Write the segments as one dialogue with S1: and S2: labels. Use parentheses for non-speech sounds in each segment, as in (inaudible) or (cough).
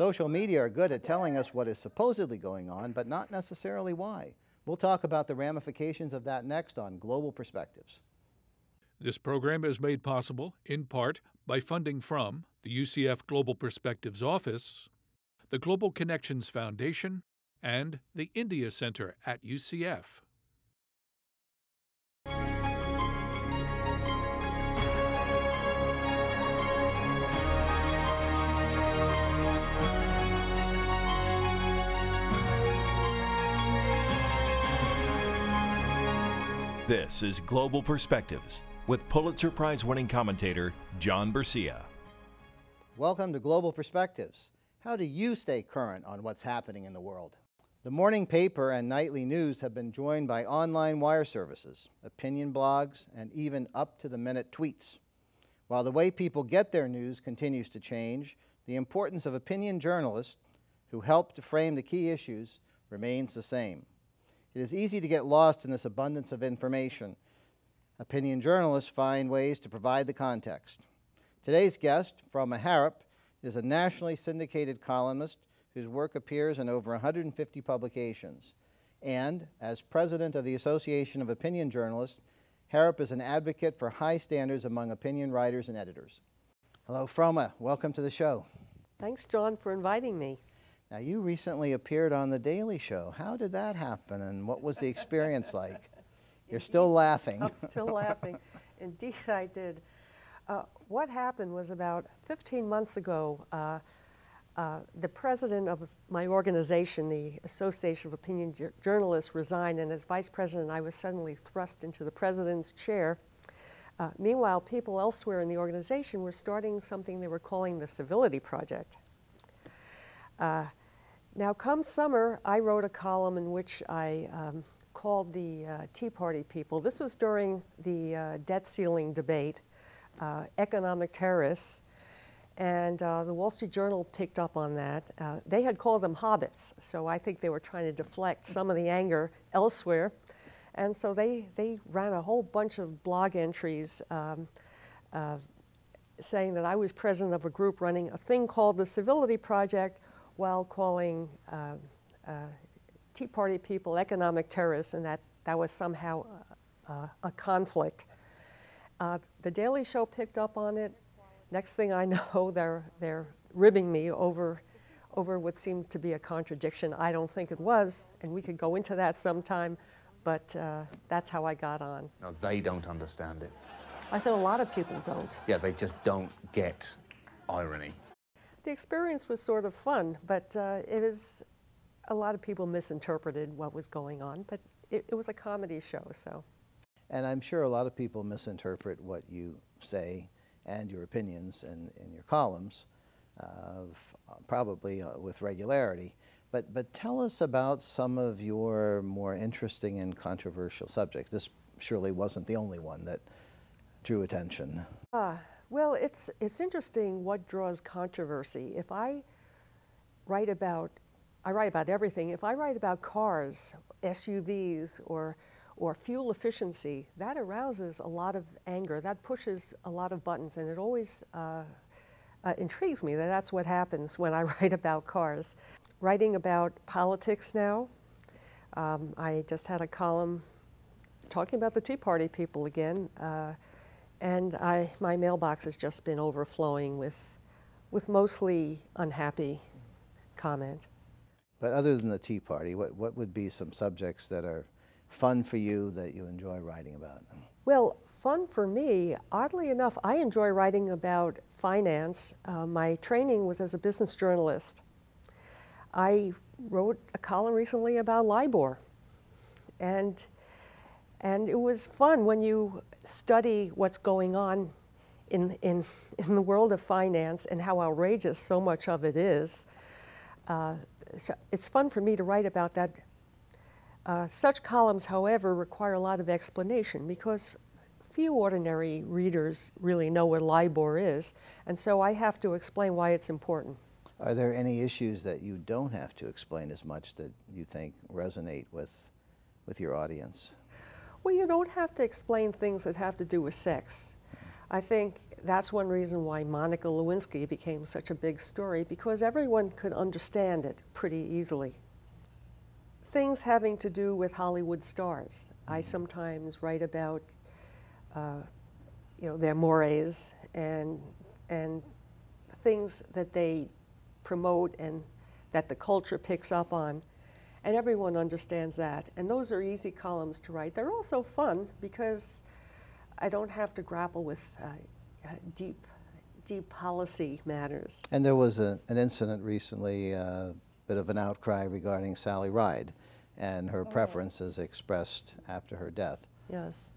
S1: Social media are good at telling us what is supposedly going on, but not necessarily why. We'll talk about the ramifications of that next on Global Perspectives.
S2: This program is made possible, in part, by funding from the UCF Global Perspectives Office, the Global Connections Foundation, and the India Center at UCF.
S3: This is Global Perspectives with Pulitzer Prize winning commentator John Bersia.
S1: Welcome to Global Perspectives. How do you stay current on what's happening in the world? The morning paper and nightly news have been joined by online wire services, opinion blogs, and even up to the minute tweets. While the way people get their news continues to change, the importance of opinion journalists who help to frame the key issues remains the same. It is easy to get lost in this abundance of information. Opinion journalists find ways to provide the context. Today's guest, Froma Harrop, is a nationally syndicated columnist whose work appears in over 150 publications. And as president of the Association of Opinion Journalists, Harrop is an advocate for high standards among opinion writers and editors. Hello, Froma. Welcome to the show.
S4: Thanks, John, for inviting me.
S1: Now, you recently appeared on The Daily Show. How did that happen, and what was the experience like? You're still (laughs) laughing.
S4: I'm still laughing. (laughs) Indeed, I did. Uh, what happened was about 15 months ago, uh, uh, the president of my organization, the Association of Opinion Journalists, resigned, and as vice president, I was suddenly thrust into the president's chair. Uh, meanwhile, people elsewhere in the organization were starting something they were calling the Civility Project. Now, come summer, I wrote a column in which I um, called the uh, Tea Party people. This was during the uh, debt ceiling debate, uh, economic terrorists, and uh, the Wall Street Journal picked up on that. Uh, they had called them hobbits, so I think they were trying to deflect some of the anger elsewhere. And so they, they ran a whole bunch of blog entries um, uh, saying that I was president of a group running a thing called the Civility Project, while calling uh, uh, Tea Party people economic terrorists, and that that was somehow uh, a conflict. Uh, the Daily Show picked up on it. Next thing I (laughs) know, they're they're ribbing me over over what seemed to be a contradiction. I don't think it was, and we could go into that sometime. But uh, that's how I got on.
S5: No, they don't understand it.
S4: I said a lot of people don't.
S5: Yeah, they just don't get irony
S4: the experience was sort of fun, but uh, it is a lot of people misinterpreted what was going on, but it, it was a comedy show, so.
S1: And I'm sure a lot of people misinterpret what you say and your opinions in, in your columns, uh, probably uh, with regularity. But, but tell us about some of your more interesting and controversial subjects. This surely wasn't the only one that drew attention.
S4: Uh, well, it's, it's interesting what draws controversy. If I write about, I write about everything. If I write about cars, SUVs, or, or fuel efficiency, that arouses a lot of anger. That pushes a lot of buttons, and it always uh, uh, intrigues me that that's what happens when I (laughs) write about cars. Writing about politics now, um, I just had a column talking about the Tea Party people again. Uh, and I, my mailbox has just been overflowing with, with mostly unhappy comment.
S1: But other than the Tea Party, what, what would be some subjects that are fun for you that you enjoy writing about?
S4: Well, fun for me, oddly enough, I enjoy writing about finance. Uh, my training was as a business journalist. I wrote a column recently about LIBOR. And, and it was fun when you study what's going on in, in, in the world of finance and how outrageous so much of it is. Uh, so it's fun for me to write about that. Uh, such columns, however, require a lot of explanation because few ordinary readers really know what LIBOR is, and so I have to explain why it's important.
S1: Are there any issues that you don't have to explain as much that you think resonate with, with your audience?
S4: Well, you don't have to explain things that have to do with sex. I think that's one reason why Monica Lewinsky became such a big story because everyone could understand it pretty easily. Things having to do with Hollywood stars. I sometimes write about, uh, you know, their mores and and things that they promote and that the culture picks up on. And everyone understands that. And those are easy columns to write. They're also fun because I don't have to grapple with uh, uh, deep, deep policy matters.
S1: And there was a, an incident recently, a uh, bit of an outcry regarding Sally Ride and her oh. preferences expressed after her death.
S4: Yes.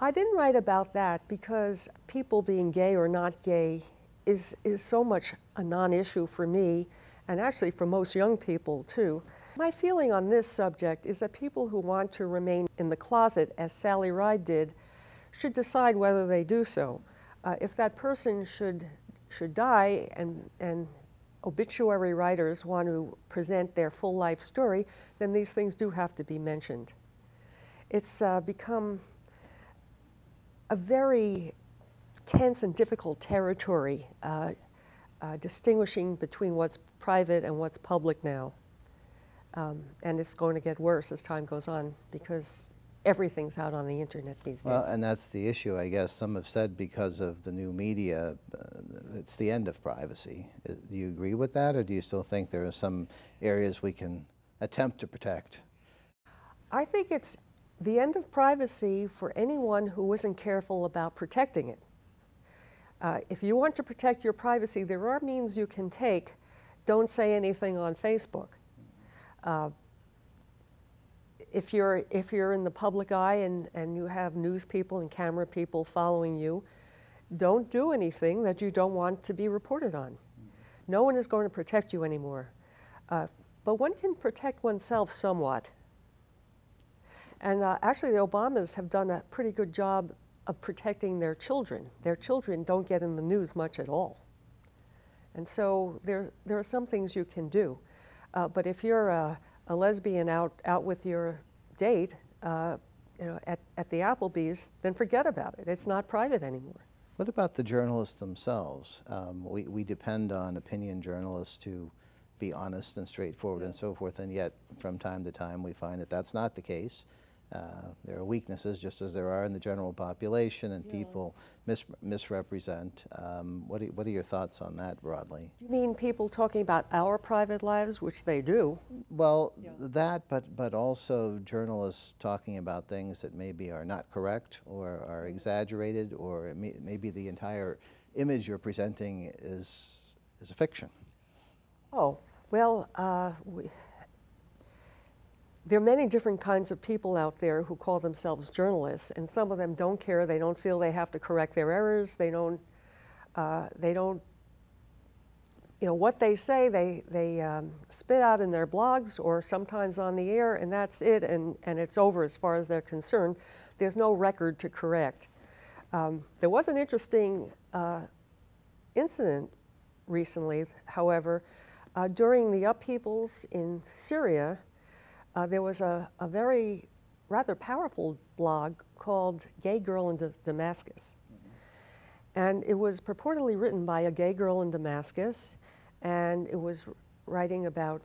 S4: I didn't write about that because people being gay or not gay is, is so much a non-issue for me and actually for most young people too. My feeling on this subject is that people who want to remain in the closet, as Sally Ride did, should decide whether they do so. Uh, if that person should, should die and, and obituary writers want to present their full life story, then these things do have to be mentioned. It's uh, become a very tense and difficult territory, uh, uh, distinguishing between what's private and what's public now. Um, and it's going to get worse as time goes on because everything's out on the internet these days.
S1: Well, and that's the issue, I guess. Some have said because of the new media, uh, it's the end of privacy. Uh, do you agree with that, or do you still think there are some areas we can attempt to protect?
S4: I think it's the end of privacy for anyone who isn't careful about protecting it. Uh, if you want to protect your privacy, there are means you can take. Don't say anything on Facebook. Uh, if you're, if you're in the public eye and, and you have news people and camera people following you, don't do anything that you don't want to be reported on. No one is going to protect you anymore. Uh, but one can protect oneself somewhat. And uh, actually, the Obamas have done a pretty good job of protecting their children. Their children don't get in the news much at all. And so there, there are some things you can do. Uh, but if you're a, a lesbian out, out with your date, uh, you know, at, at the Applebee's, then forget about it. It's not private anymore.
S1: What about the journalists themselves? Um, we, we depend on opinion journalists to be honest and straightforward and so forth, and yet from time to time we find that that's not the case. Uh, there are weaknesses, just as there are in the general population, and yeah. people mis misrepresent. Um, what, are, what are your thoughts on that broadly?
S4: You mean people talking about our private lives, which they do?
S1: Well, yeah. that, but, but also journalists talking about things that maybe are not correct or are exaggerated, or may, maybe the entire image you're presenting is, is a fiction.
S4: Oh, well, uh, we, there are many different kinds of people out there who call themselves journalists, and some of them don't care. They don't feel they have to correct their errors. They don't. Uh, they don't. You know what they say. They they um, spit out in their blogs or sometimes on the air, and that's it. And and it's over as far as they're concerned. There's no record to correct. Um, there was an interesting uh, incident recently, however, uh, during the upheavals in Syria uh, there was a, a very rather powerful blog called Gay Girl in D Damascus. Mm-hmm. And it was purportedly written by a gay girl in Damascus, and it was writing about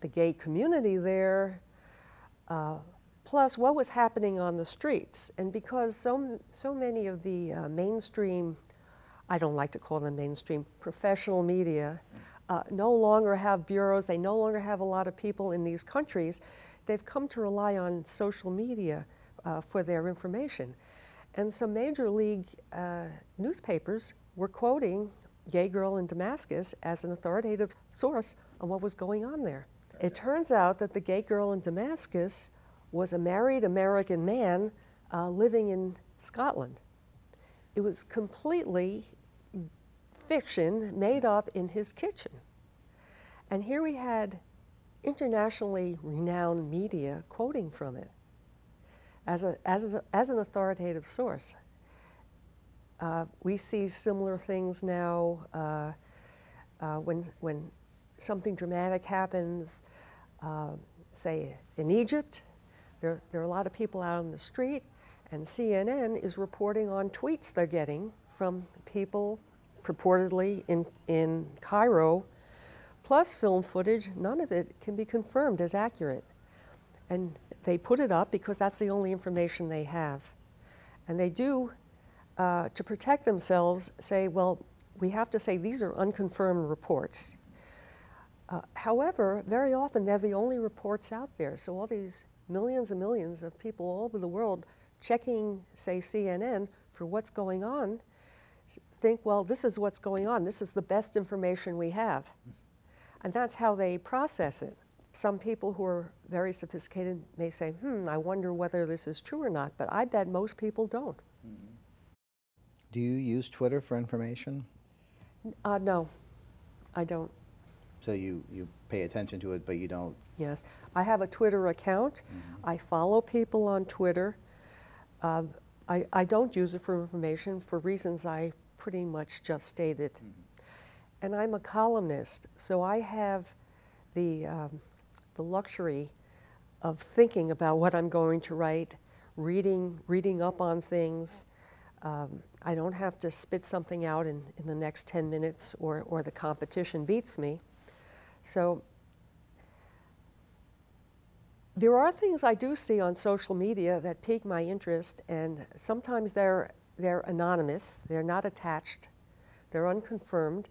S4: the gay community there, uh, plus what was happening on the streets. And because so, so many of the uh, mainstream, I don't like to call them mainstream, professional media, uh, no longer have bureaus, they no longer have a lot of people in these countries, they've come to rely on social media uh, for their information. And some major league uh, newspapers were quoting Gay Girl in Damascus as an authoritative source on what was going on there. It turns out that the gay girl in Damascus was a married American man uh, living in Scotland. It was completely fiction made up in his kitchen. And here we had internationally renowned media quoting from it as, a, as, a, as an authoritative source. Uh, we see similar things now uh, uh, when, when something dramatic happens, uh, say in Egypt, there, there are a lot of people out on the street, and CNN is reporting on tweets they're getting from people purportedly in, in Cairo, plus film footage, none of it can be confirmed as accurate. And they put it up because that's the only information they have. And they do, uh, to protect themselves, say, well, we have to say these are unconfirmed reports. Uh, however, very often they're the only reports out there. So all these millions and millions of people all over the world checking, say, CNN for what's going on, think, well, this is what's going on. This is the best information we have. And that's how they process it. Some people who are very sophisticated may say, hmm, I wonder whether this is true or not, but I bet most people don't.
S1: Do you use Twitter for information?
S4: Uh, no, I don't.
S1: So you, you pay attention to it, but you don't.
S4: Yes. I have a Twitter account. I follow people on Twitter. Um, I, I don't use it for information for reasons I pretty much just stated. And I'm a columnist, so I have the, um, the luxury of thinking about what I'm going to write, reading, reading up on things. Um, I don't have to spit something out in, in the next 10 minutes or, or the competition beats me. So there are things I do see on social media that pique my interest, and sometimes they're, they're anonymous, they're not attached, they're unconfirmed.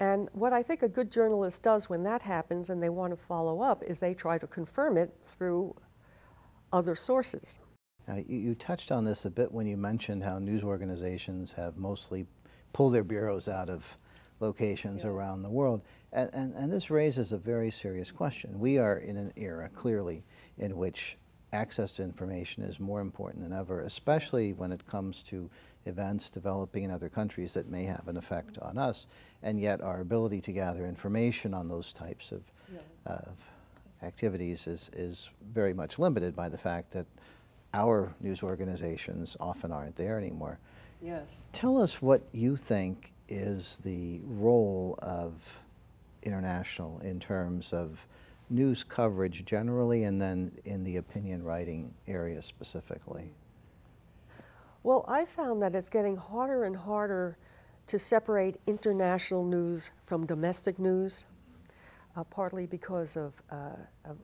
S4: And what I think a good journalist does when that happens and they want to follow up is they try to confirm it through other sources.
S1: Now, you, you touched on this a bit when you mentioned how news organizations have mostly pulled their bureaus out of locations around the world. And, and, and this raises a very serious question. We are in an era, clearly, in which access to information is more important than ever, especially when it comes to events developing in other countries that may have an effect on us. And yet, our ability to gather information on those types of, of activities is, is very much limited by the fact that our news organizations often aren't there anymore.
S4: Yes.
S1: Tell us what you think is the role of international in terms of news coverage generally and then in the opinion writing area specifically.
S4: Well, I found that it's getting harder and harder to separate international news from domestic news, uh, partly because of, uh, of,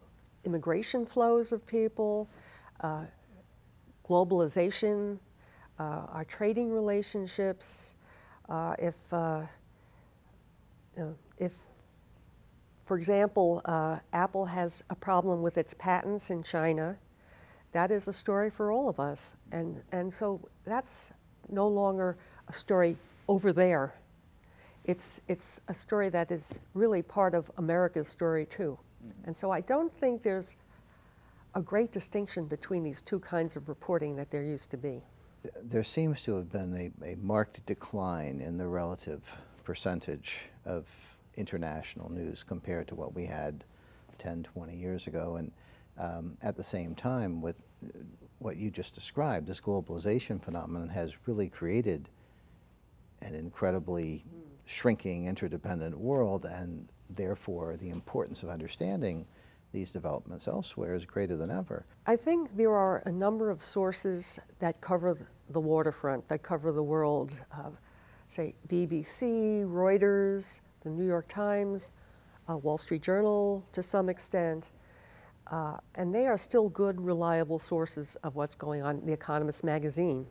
S4: immigration flows of people, uh, globalization, uh, our trading relationships. Uh, if, uh, you know, if, for example, Apple has a problem with its patents in China, that is a story for all of us. And, and so that's no longer a story over there. It's, it's a story that is really part of America's story too. Mm-hmm. And so I don't think there's a great distinction between these two kinds of reporting that there used to be.
S1: There seems to have been a, a marked decline in the relative percentage of international news compared to what we had 10, 20 years ago. And um, at the same time, with what you just described, this globalization phenomenon has really created an incredibly shrinking interdependent world, and therefore the importance of understanding these developments elsewhere is greater than ever.
S4: I think there are a number of sources that cover the waterfront, that cover the world. Uh, say BBC, Reuters, the New York Times, uh, Wall Street Journal to some extent. Uh, and they are still good, reliable sources of what's going on. The Economist magazine.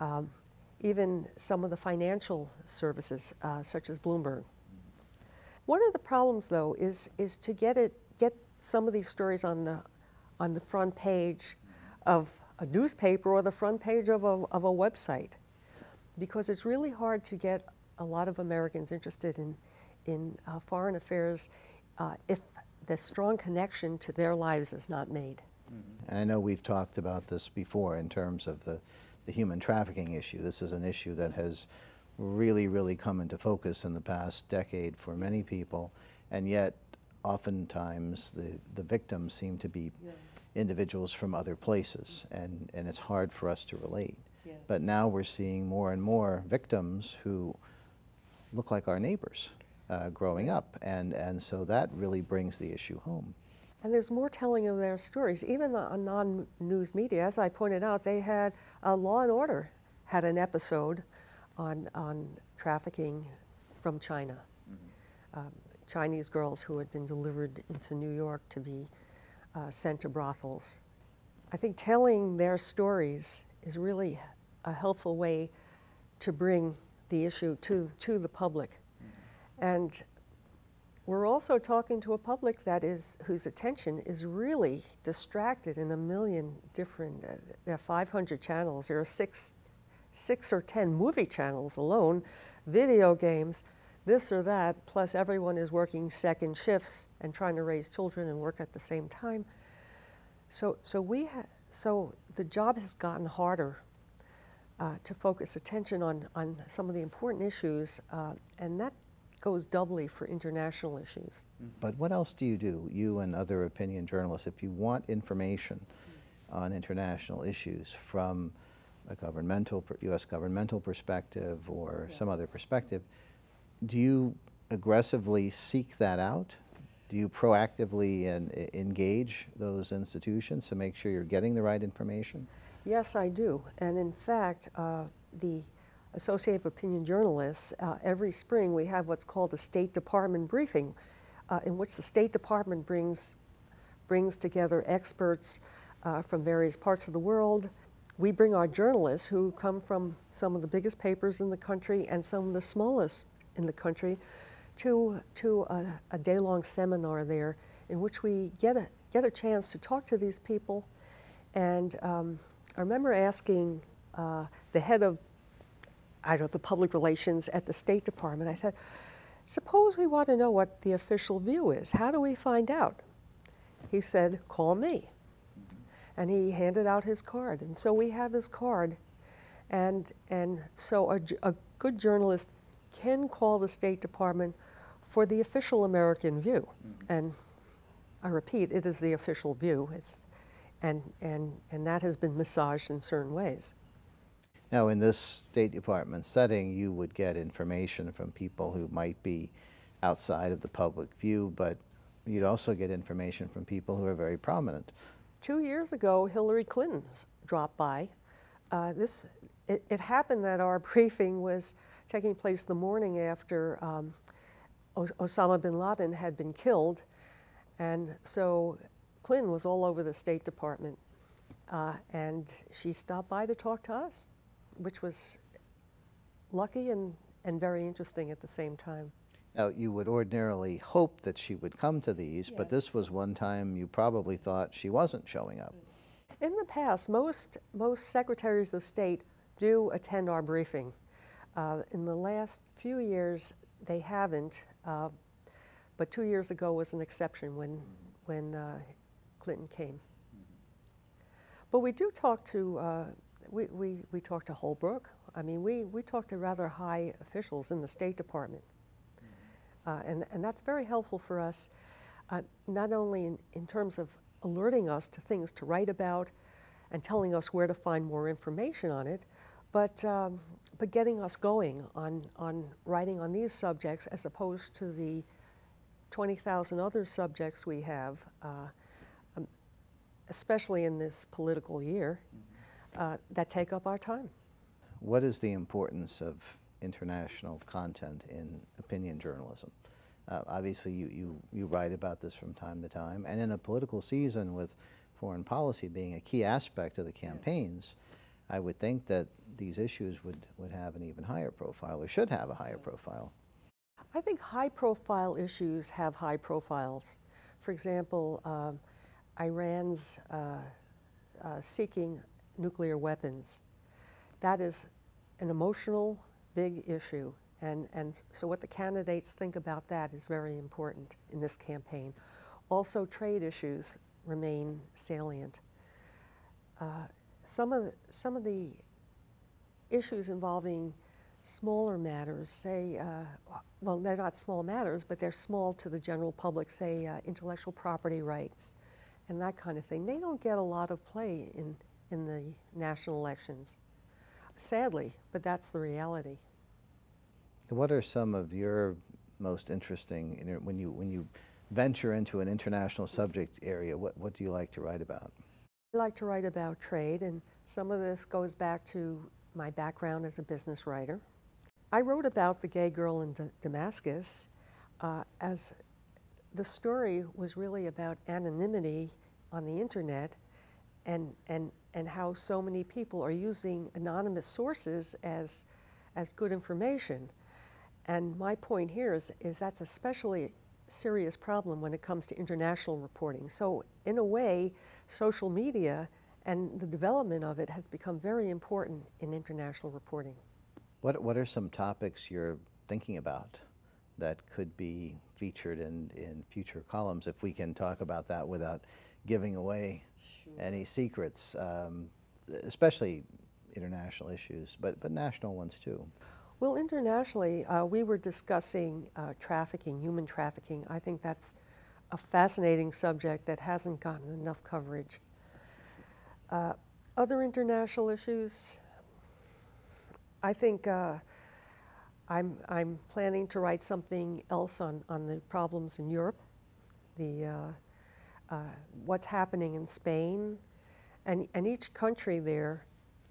S4: Um, even some of the financial services, uh, such as Bloomberg. One of the problems, though, is, is to get, it, get some of these stories on the, on the front page of a newspaper or the front page of a, of a website. Because it's really hard to get a lot of Americans interested in, in uh, foreign affairs uh, if the strong connection to their lives is not made.
S1: And I know we've talked about this before in terms of the, the human trafficking issue. This is an issue that has really, really come into focus in the past decade for many people, and yet oftentimes the, the victims seem to be yeah. individuals from other places, and, and it's hard for us to relate. Yeah. But now we're seeing more and more victims who look like our neighbors uh, growing up, and, and so that really brings the issue home.
S4: And there's more telling of their stories, even on non-news media. As I pointed out, they had uh, Law and Order had an episode on, on trafficking from China. Um, Chinese girls who had been delivered into New York to be uh, sent to brothels. I think telling their stories is really a helpful way to bring the issue to, to the public. And we're also talking to a public that is whose attention is really distracted in a million different. Uh, there are 500 channels. There are six, six or ten movie channels alone, video games, this or that. Plus, everyone is working second shifts and trying to raise children and work at the same time. So, so we so the job has gotten harder uh, to focus attention on on some of the important issues, uh, and that goes doubly for international issues.
S1: But what else do you do, you and other opinion journalists, if you want information on international issues from a governmental, U.S. governmental perspective or some other perspective, do you aggressively seek that out? Do you proactively en- engage those institutions to make sure you're getting the right information?
S4: Yes, I do. And in fact, uh, the Associated Opinion Journalists, uh, every spring we have what's called a State Department briefing, uh, in which the State Department brings, brings together experts uh, from various parts of the world. We bring our journalists who come from some of the biggest papers in the country and some of the smallest in the country to, to a, a day long seminar there in which we get a, get a chance to talk to these people. And um, I remember asking uh, the head of I don't know, the public relations at the State Department. I said, suppose we want to know what the official view is. How do we find out? He said, call me. And he handed out his card. And so we have his card. And, and so a, a good journalist can call the State Department for the official American view. Mm-hmm. And I repeat, it is the official view. It's, and, and, and that has been massaged in certain ways.
S1: Now, in this State Department setting, you would get information from people who might be outside of the public view, but you'd also get information from people who are very prominent.
S4: Two years ago, Hillary Clinton dropped by. Uh, this, it, it, happened that our (laughs) briefing was taking place the morning after um, Osama bin Laden had been killed, and so Clinton was all over the State Department, uh, and she stopped by to talk to us which was lucky and, and very interesting at the same time.
S1: Now, you would ordinarily hope that she would come to these, yes. but this was one time you probably thought she wasn't showing up.
S4: In the past, most, most secretaries of state do attend our briefing. Uh, in the last few years, they haven't, uh, but two years ago was an exception when, when uh, Clinton came. But we do talk to uh, we, we, we talked to Holbrooke. I mean, we, we talked to rather high officials in the State Department. Uh, and, and that's very helpful for us, uh, not only in, in terms of alerting us to things to write about and telling us where to find more information on it, but, um, but getting us going on, on writing on these subjects as opposed to the 20,000 other subjects we have, uh, especially in this political year. Mm -hmm uh, that take up our time.
S1: What is the importance of international content in opinion journalism? Uh, obviously, you, you, you write about this from time to time, and in a political season with foreign policy being a key aspect of the campaigns, I would think that these issues would, would have an even higher profile, or should have a higher profile.
S4: I think high profile issues have high profiles. For example, um, Iran's uh, uh, seeking nuclear weapons. That is an emotional, big issue. And, and so, what the candidates think about that is very important in this campaign. Also, trade issues remain salient. Uh, some, of the, some of the issues involving smaller matters, say, uh, well, they're not small matters, but they're small to the general public, say, uh, intellectual property rights and that kind of thing. They don't get a lot of play in, in the national elections. Sadly, but that's the reality.
S1: What are some of your most interesting, when you, when you venture into an international subject area, what, what do you like to write about?
S4: I like to write about trade, and some of this goes back to my background as a business writer. I wrote about the gay girl in D- Damascus uh, as the story was really about anonymity on the internet and, and, and how so many people are using anonymous sources as, as good information. And my point here is, is that's especially serious problem when it comes to international reporting. So in a way, social media and the development of it has become very important in international reporting.
S1: What, what are some topics you're thinking about that could be featured in, in future columns if we can talk about that without giving away sure. any secrets, um, especially international issues, but, but national ones too?
S4: Well, internationally, uh, we were discussing uh, trafficking, human trafficking. I think that's a fascinating subject that hasn't gotten enough coverage. Uh, other international issues, I think uh, I'm, I'm planning to write something else on, on the problems in Europe, the, uh, uh, what's happening in Spain, and, and each country there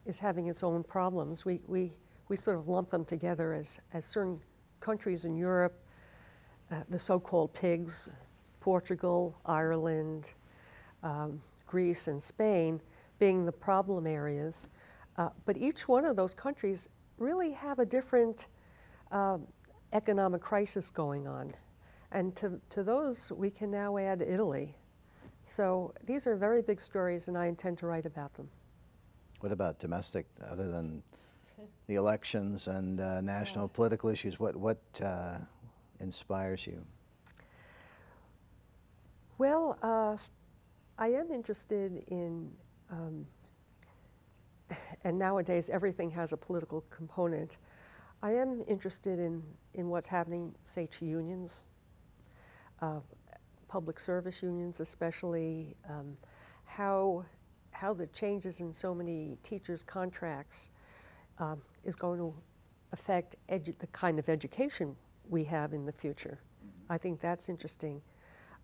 S4: is having its own problems. We, we, we sort of lump them together as, as certain countries in Europe, uh, the so-called pigs, Portugal, Ireland, um, Greece, and Spain being the problem areas. Uh, but each one of those countries really have a different uh, economic crisis going on. And to, to those, we can now add Italy. So these are very big stories, and I intend to write about them.
S1: What about domestic, other than the elections and uh, national political issues, what, what uh, inspires you?
S4: Well, uh, I am interested in, um, (laughs) and nowadays everything has a political component. I am interested in, in what's happening, say, to unions, uh, public service unions especially, um, how, how the changes in so many teachers' contracts um, is going to affect the kind of education we have in the future. Mm-hmm. I think that's interesting.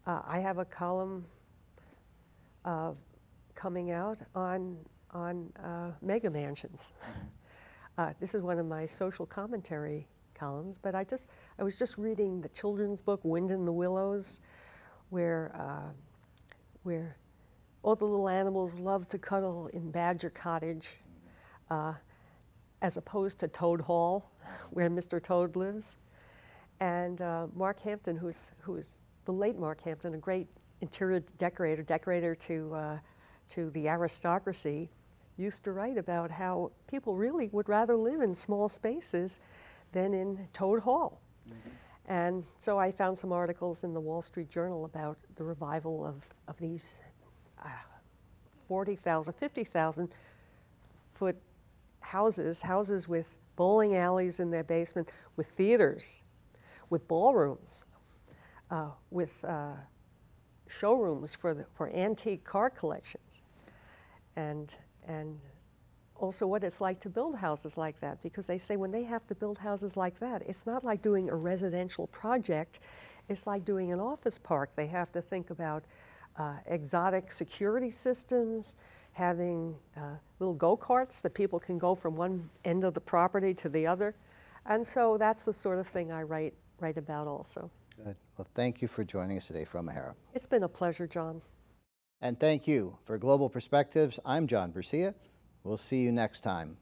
S4: Uh, I have a column uh, coming out on on uh, mega mansions. Mm-hmm. Uh, this is one of my social commentary columns, but I just I was just reading the children's book Wind in the Willows, where uh, where all the little animals love to cuddle in Badger Cottage. Uh, as opposed to Toad Hall, (laughs) where Mr. Toad lives. And uh, Mark Hampton, who's, who's the late Mark Hampton, a great interior decorator, decorator to, uh, to the aristocracy, used to write about how people really would rather live in small spaces than in Toad Hall. Mm-hmm. And so I found some articles in the Wall Street Journal about the revival of, of these uh, 40,000, 50,000 foot houses, houses with bowling alleys in their basement, with theaters, with ballrooms, uh, with uh, showrooms for, the, for antique car collections, and, and also what it's like to build houses like that because they say when they have to build houses like that, it's not like doing a residential project, it's like doing an office park. They have to think about uh, exotic security systems, having uh, little go-karts that people can go from one end of the property to the other. And so that's the sort of thing I write, write about also.
S1: Good. Well, thank you for joining us today Froma Harrop.
S4: It's been a pleasure, John.
S1: And thank you. For Global Perspectives, I'm John Bersia. We'll see you next time.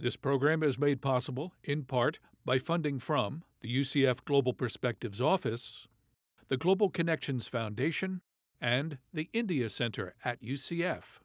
S2: This program is made possible, in part, by funding from the UCF Global Perspectives Office, the Global Connections Foundation, and the India Center at UCF.